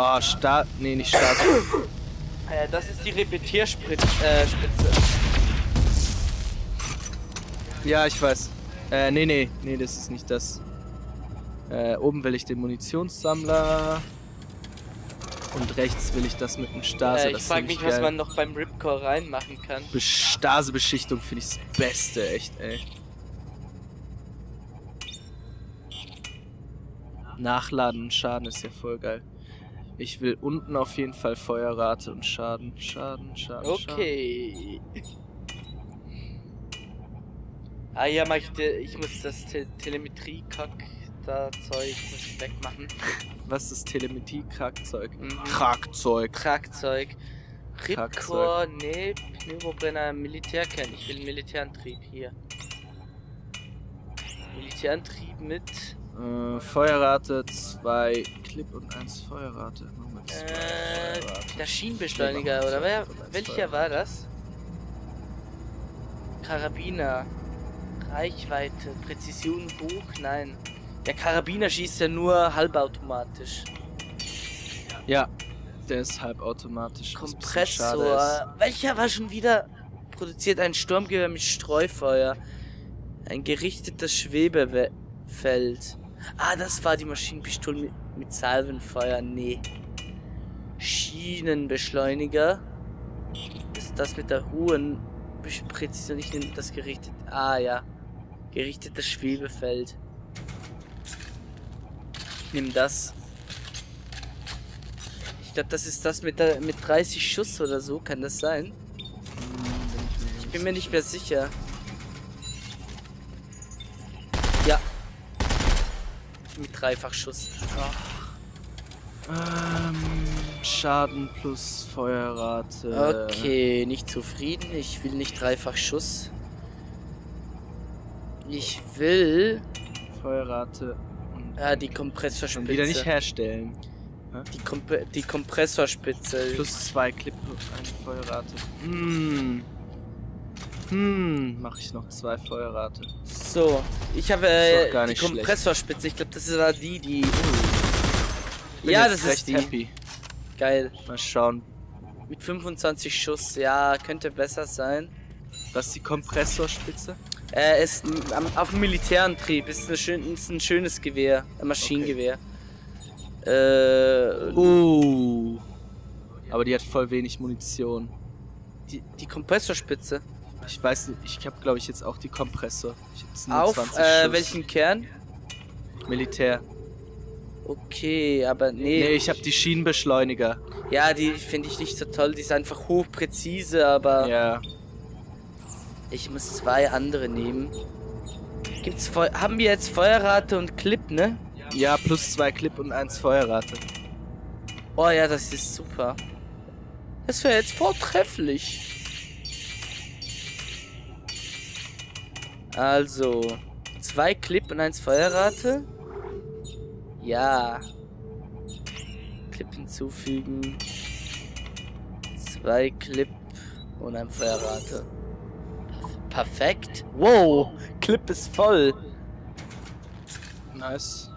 Oh, Start. Nee, nicht Start. Äh, das ist die Repetierspitze. Äh, ja, ich weiß. Äh, nee, nee. Nee, das ist nicht das. Äh, oben will ich den Munitionssammler. Und rechts will ich das mit dem Stase. äh, ich frage mich, was geil. man noch beim Ripcore reinmachen kann. Be- Stasebeschichtung finde ich das Beste, echt, ey. Nachladen und Schaden ist ja voll geil. Ich will unten auf jeden Fall Feuerrate und Schaden. Schaden, Schaden. Okay. Ah ja, mach ich, ich muss das Te Telemetrie-Kack da Zeug muss ich wegmachen. Schaden. Was ist Telemetrie-Krackzeug? Mhm. Krackzeug. Krackzeug. Ripcore, nee, Pneumobrenner, Militärkern. Ich will Militärantrieb hier. Militärantrieb mit Äh, Feuerrate 2 Clip und 1 Feuerrate. Zwei äh, Feuerrate. der Schienenbeschleuniger, oder wer, welcher war das? Karabiner. Reichweite, Präzision hoch, nein. Der Karabiner schießt ja nur halbautomatisch. Ja, der ist halbautomatisch. Kompressor. Welcher war schon wieder? Produziert ein Sturmgewehr mit Streufeuer. Ein gerichtetes Schwebefeld. Ah, das war die Maschinenpistole mit, mit Salvenfeuer. Nee. Schienenbeschleuniger. Ist das mit der hohen Präzision? Ich nehme das gerichtet. Ah, ja. Gerichtetes Schwebefeld. Ich nehme das. Ich glaube, das ist das mit, der, mit 30 Schuss oder so. Kann das sein? Ich bin mir nicht mehr sicher. Ja. Mit Dreifachschuss. Ähm, Schaden plus Feuerrate. Okay, nicht zufrieden. Ich will nicht Dreifachschuss. Ich will Feuerrate und ah, die Kompressorspitze. wieder nicht herstellen. die, Komp die Kompressorspitze. Plus zwei Clip und eine Feuerrate. Hm. Hm, mache ich noch zwei Feuerrate. So, ich habe Ist äh, die. Kompressorspitze. Ich glaube, das war die, die. Bin ja, das ist die. happy. Geil. Mal schauen. Mit 25 Schuss, ja, könnte besser sein. Was ist die Kompressorspitze? Äh, ist am- auf dem Militärantrieb. Ist, eine schön, ist ein schönes Gewehr. Ein Maschinengewehr. Äh, Uh. Aber die hat voll wenig Munition. die, die Kompressorspitze. Ich weiß nicht, ich habe glaube ich jetzt auch die Kompressor. Ich hab jetzt nur Auf 20 äh, welchen Kern? Militär. Okay, aber nee. Nee, ich habe die Schienenbeschleuniger. Ja, die finde ich nicht so toll. Die ist einfach hochpräzise, aber Ja. ich muss zwei andere nehmen. Gibt's Feu haben wir jetzt Feuerrate und Clip, ne? Ja, plus zwei Clip und eins Feuerrate. Oh ja, das ist super. Das wäre jetzt vortrefflich. Also, zwei Clip und eins Feuerrate. Ja. Clip hinzufügen. Zwei Clip und ein Feuerrate. Perfekt. Wow, Clip ist voll. Nice.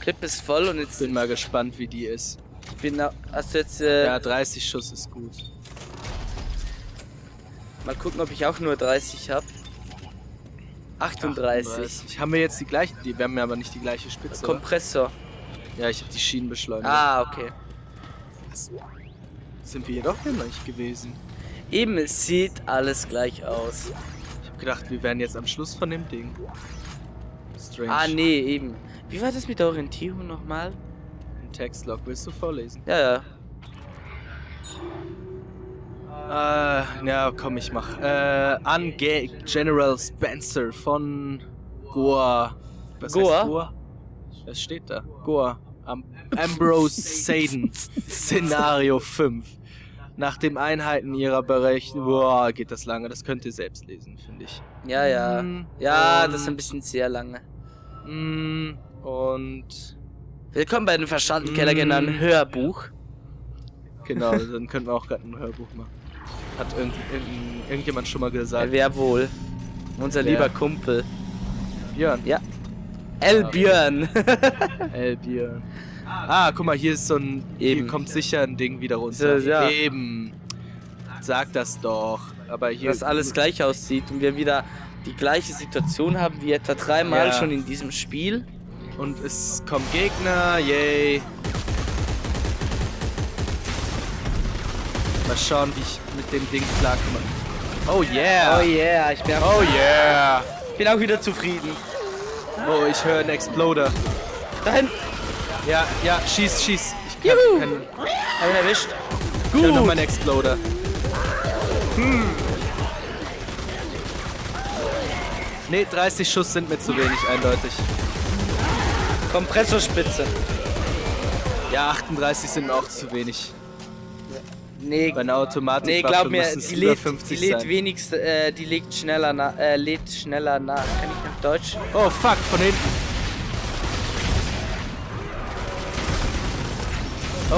Clip ist voll und jetzt Bin mal gespannt, wie die ist. ich bin hast du jetzt äh, Ja, 30 Schuss ist gut. Mal gucken, ob ich auch nur 30 habe. 38. 38. Haben wir jetzt die gleiche? Die, wir haben ja aber nicht die gleiche Spitze. oder? Kompressor. Ja, ich habe die Schienenbeschleuniger. Ah, okay. Was? Sind wir hier doch gleich gewesen? Eben, es sieht alles gleich aus. Ich habe gedacht, wir wären jetzt am Schluss von dem Ding. Strange. Ah, nee, eben. Wie war das mit der Orientierung nochmal? Ein Textlog, willst du vorlesen? Ja, ja. Äh, ja, komm, ich mach. Äh, an Ge General Spencer von Goa. Was Goa? Goa? Es steht da. Goa. Am Ambrose Saden. Szenario 5. Nach den Einheiten ihrer Berechnung. Boah, geht das lange. Das könnt ihr selbst lesen, finde ich. Ja, ja. Mm, Ja, das ist ein und- bisschen sehr lange. Mm, und. Willkommen bei den Verstandenkeller Mm. genannten Hörbuch. Genau, dann könnten wir auch gerade ein Hörbuch machen. Hat irgend, irgend, irgendjemand schon mal gesagt. Wer wohl? Unser Wer? lieber Kumpel. Björn. Ja. El Okay. Björn. El Björn. Ah, guck mal, hier ist so ein. Hier Eben. kommt sicher ein Ding wieder runter. Ja, ja. Eben. Sag das doch. Aber hier. Dass alles gleich aussieht und wir wieder die gleiche Situation haben wie etwa dreimal Ja. schon in diesem Spiel. Und es kommen Gegner, yay. Mal schauen, wie ich mit dem Ding klarkomme. Oh yeah! Oh yeah, ich bin, Oh yeah! ich bin auch wieder zufrieden. Oh, ich höre einen Exploder. Da hinten, Ja, ja, schieß, schieß. Ich kann, Juhu. kann hab ihn erwischt. ich höre noch mal einen Exploder. Hm. Nee, 30 Schuss sind mir zu wenig, eindeutig. Kompressorspitze. Ja, 38 sind mir auch zu wenig. Nee, Bei einer Automatik nee, glaub mir, es die lädt, 50 die lädt sein. wenigst, äh, die legt schneller nach, äh, lädt schneller nach. Kann ich nach Deutsch? Oh fuck, von hinten.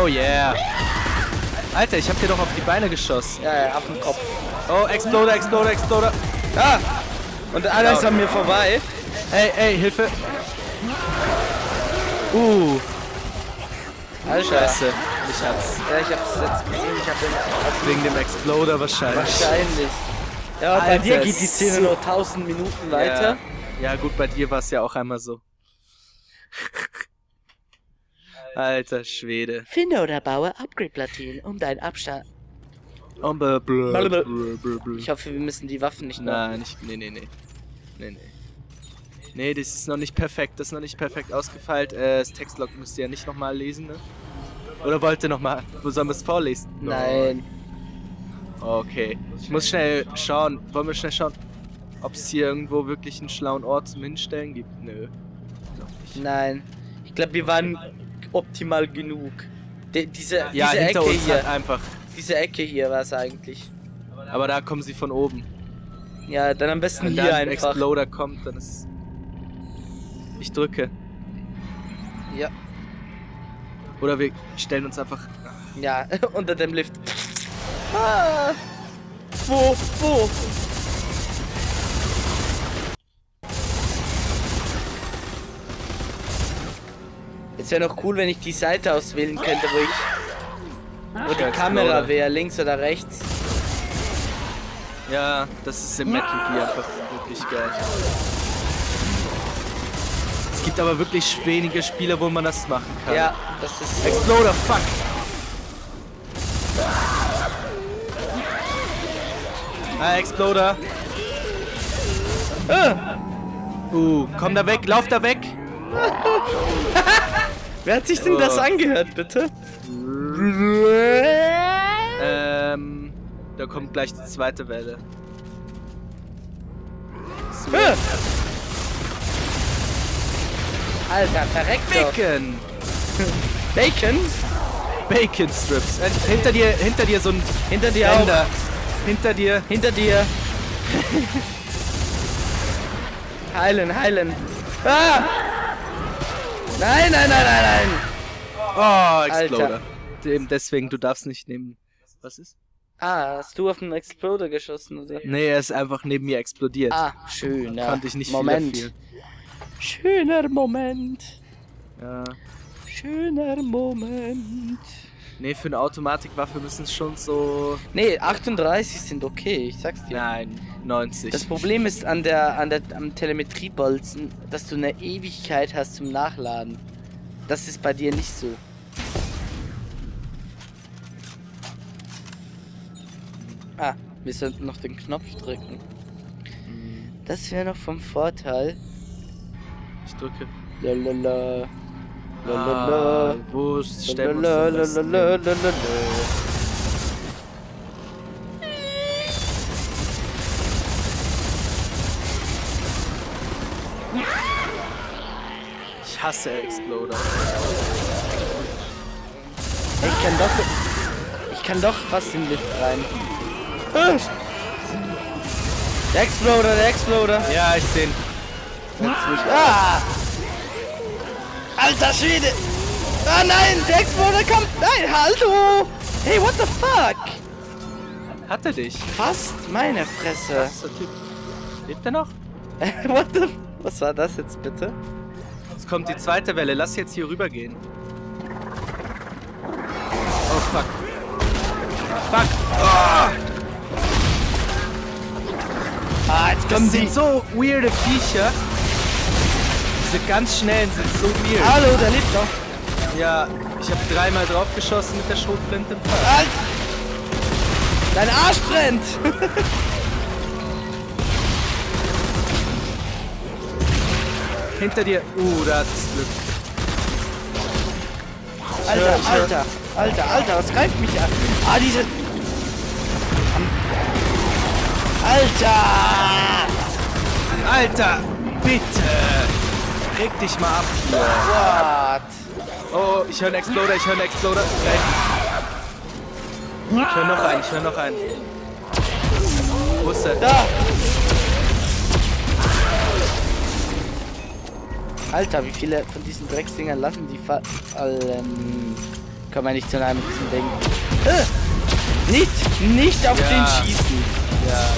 Oh yeah. Alter, ich hab dir doch auf die Beine geschossen. Ja, ja, auf den Kopf. Oh, Exploder, Exploder, Exploder. Ah! Und einer ist an mir vorbei. Ey, ey, Hilfe. Uh, Alter. scheiße. Ich hab's. Ja, ich hab's jetzt gesehen. Ich hab den Wegen dem Exploder wahrscheinlich. Wahrscheinlich. Ja, bei Alter, dir geht die Szene so- nur 1000 Minuten weiter. Ja. ja, gut, bei dir war es ja auch einmal so. Alter Schwede. Finde oder baue Upgrade-Platinen, um deinen Abstand. Oh, blö. Ich hoffe, wir müssen die Waffen nicht noch. Nein, ich, nee, nee, nee. Nee, nee. Nee, das ist noch nicht perfekt. Das ist noch nicht perfekt ausgefeilt. Äh, das Textlog müsst ihr ja nicht nochmal lesen, ne? Oder wollt ihr nochmal? Wo sollen wir es vorlesen? Nein. Okay. Ich muss schnell schauen. Wollen wir schnell schauen, ob es hier irgendwo wirklich einen schlauen Ort zum Hinstellen gibt? Nö. Nein. Ich glaube, wir waren optimal genug. Die, diese Ja, diese hinter Ecke uns hier. einfach. Diese Ecke hier war es eigentlich. Aber da kommen sie von oben. Ja, dann am besten Wenn hier da ein einfach. Exploder kommt, dann ist. Ich drücke. Ja. Oder wir stellen uns einfach. Ja, unter dem Lift. Ah. Wo? Wo? Es wäre noch cool, wenn ich die Seite auswählen könnte, wo ich. Wo die Kamera wäre, links oder rechts. Ja, das ist im Metal Gear einfach wirklich geil. Gibt aber wirklich wenige Spiele, wo man das machen kann. Ja, das ist. so. Exploder, fuck! Ah, Exploder. Uh, komm da weg, lauf da weg! Wer hat sich denn das Oh. angehört, bitte? Ähm, da kommt gleich die zweite Welle. Ah. Alter, verreckt. Bacon! Bacon? Bacon Strips. Äh, hinter dir, hinter dir so ein Hinter dir auch. Bänder. Hinter dir. Hinter dir. heilen, heilen. Ah! Nein, nein, nein, nein, nein. Oh, Exploder. Alter. Dem, deswegen, du darfst nicht nehmen. Was ist? Ah, hast du auf den Exploder geschossen, oder? Nee, er ist einfach neben mir explodiert. Ah, schön, ja. Konnte ich nicht Moment. viel Schöner Moment. Ja. Schöner Moment. Nee, für eine Automatikwaffe müssen es schon so. Nee, 38 sind okay, ich sag's dir. Nein, 90. Das Problem ist an der, an der, am Telemetriebolzen, dass du eine Ewigkeit hast zum Nachladen. Das ist bei dir nicht so. Ah, wir sollten noch den Knopf drücken. Das wäre noch vom Vorteil. Drücke. Lalala. Ah, Lalala. das hin? Lalala. Ich hasse Exploder. Ich kann doch. Ich kann doch fast in den Lift rein. Ah. Der Exploder, der Exploder. Ja, ich seh ihn. Ah! Alter Schwede! Ah nein, der Exploder kommt! Nein, hallo! Hey, what the fuck? Hat er dich? Fast meine Fresse. Was der Typ? Lebt er noch? what the... Was war das jetzt bitte? Jetzt kommt die zweite Welle. Lass jetzt hier rüber gehen. fuck. Fuck. Ah, Ah, jetzt kommen sind sie. so weirde Viecher. Diese ganz schnellen sind so weird. Hallo, der lebt noch. Ja, ich habe dreimal drauf geschossen mit der Schrotflinte im Fall. Halt! Dein Arsch brennt! Hinter dir. Uh, da hattest du Glück. Alter, höre. Alter, Alter, Alter, was greift mich an? Ah, diese. Alter! Alter, bitte. Reg dich mal ab hier. What? Oh, ich höre einen Exploder, ich höre einen Exploder. Nein. Ich höre noch einen, ich höre noch einen. Wo ist der? Da! Alter, wie viele von diesen Drecksdingern lassen die Fall. Ähm, kann man nicht zu einem mit diesem Ding. Äh, nicht, nicht auf Ja. den schießen. Ja,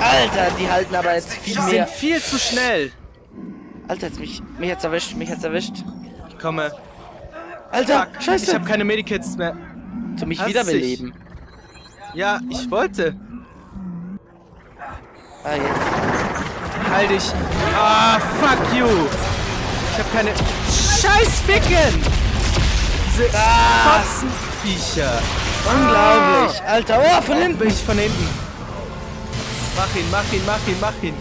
Alter, die halten aber jetzt viel die mehr. sind viel zu schnell. Alter, jetzt mich, mich hat's erwischt, mich hat's erwischt. Ich komme. Alter, Fuck, scheiße. ich habe keine Medikits mehr. zu mich Hast wiederbeleben. Ja, ich wollte. Ah, jetzt. Halt dich. Ah, fuck you. Ich habe keine. Scheiß Ficken! Diese Ah. Fotzenviecher. Unglaublich. Alter, oh, von Bin hinten. ich von hinten. Mach ihn, mach ihn, mach ihn, mach ihn.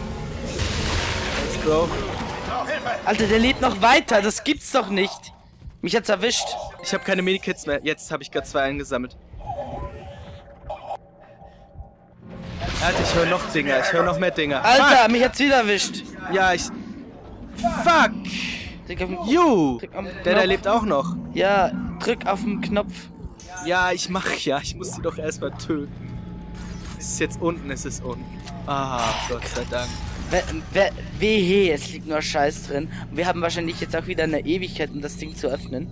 Let's go. Alter, der lebt noch weiter. Das gibt's doch nicht. Mich hat's erwischt. Ich habe keine Medikits mehr. Jetzt habe ich gerade zwei eingesammelt. Alter, ich höre noch Dinger. Ich höre noch mehr Dinger. Alter, mich hat's wieder erwischt. Fuck. Ja, ich. Fuck. Drück auf den, You. drück auf den Der, der lebt auch noch. Ja, drück auf den Knopf. Ja, ich mach ja. Ich muss sie doch erstmal töten. Es ist jetzt unten, es ist unten. Ah, Gott sei Dank. We- we- Wehe, es liegt nur Scheiß drin. Und wir haben wahrscheinlich jetzt auch wieder eine Ewigkeit, um das Ding zu öffnen.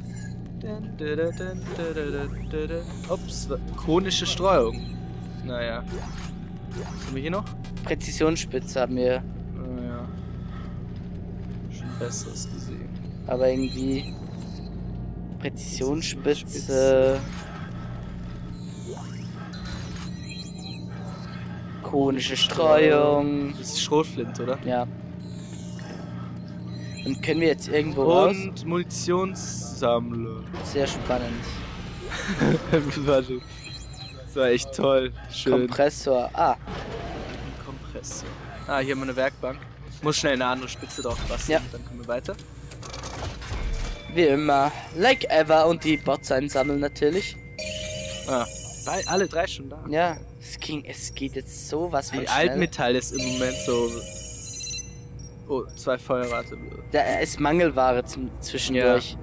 Ups, chronische Streuung. Naja. Was haben wir hier noch? Präzisionsspitze haben wir, Naja. Schon Besseres gesehen. aber irgendwie. Präzisionsspitze. Konische Streuung. Das ist Schrotflint, oder? Ja. Und können wir jetzt irgendwo raus? Und Munitionssammler. Sehr spannend. Warte. Das war echt toll. Schön. Kompressor. Ah, Kompressor. Ah, hier haben wir eine Werkbank. Muss schnell eine andere Spitze drauf basteln, Ja. dann kommen wir weiter. wie immer. Like ever und die Bots einsammeln natürlich. Ah, weil alle drei schon da. Ja, es ging, es geht jetzt sowas von Die schnell. Altmetall ist im Moment so. Oh, zwei Feuerrate. Da ist Mangelware zum, zwischendurch.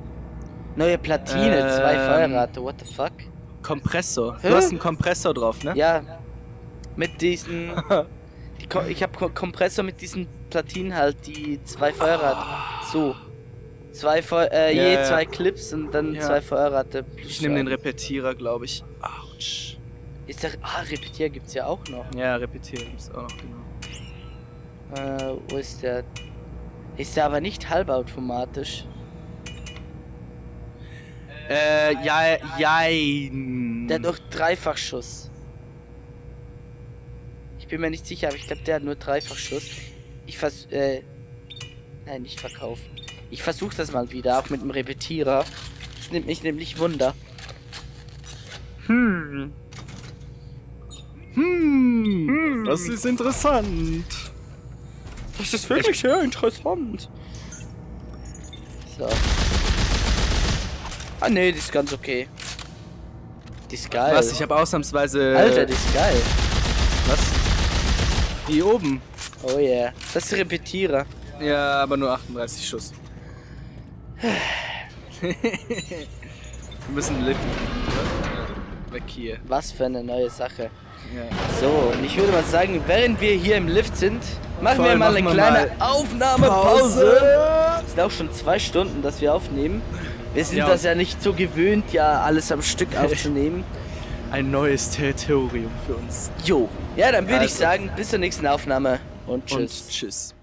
Neue Platine, zwei Ähm. Feuerrate, what the fuck? Kompressor. Hä? Du hast einen Kompressor drauf, ne? Ja, mit diesen. Die, Ko- ich habe Kompressor mit diesen Platinen halt, die zwei Feuerrate. So. Zwei Feu äh, Ja, je ja. zwei Clips und dann Ja. zwei Feuerrate. Ich nehme den Repetierer, glaube ich. Autsch. Ist der. Ah, Repetier gibt's ja auch noch. Ja, Repetierer ist auch noch genau. Äh, wo ist der? Ist der aber nicht halbautomatisch? Äh, ja, jein. Der hat doch Dreifachschuss. Ich bin mir nicht sicher, aber ich glaube, der hat nur Dreifachschuss. Ich vers... Äh... Nein, nicht verkaufen. Ich versuche das mal wieder, auch mit dem Repetierer. Das nimmt mich nämlich Wunder. Hm. Hm. Das ist interessant. Das ist wirklich sehr interessant. So. Ah ne, die ist ganz okay. Die ist geil. Was? Ich habe ausnahmsweise. Alter, die ist geil. Was? Die oben. Oh yeah. Das ist Repetierer. Ja, aber nur 38 Schuss. Wir müssen liften. Weg hier. Was für eine neue Sache. Ja. So, und ich würde mal sagen, während wir hier im Lift sind, machen Voll, wir mal machen eine kleine mal Aufnahmepause. Es sind auch schon zwei Stunden, dass wir aufnehmen. Wir sind Ja. das ja nicht so gewöhnt, ja alles am Stück aufzunehmen. Ein neues Territorium für uns. Jo. Ja, dann würde ich Also. sagen, bis zur nächsten Aufnahme und Und tschüss. tschüss.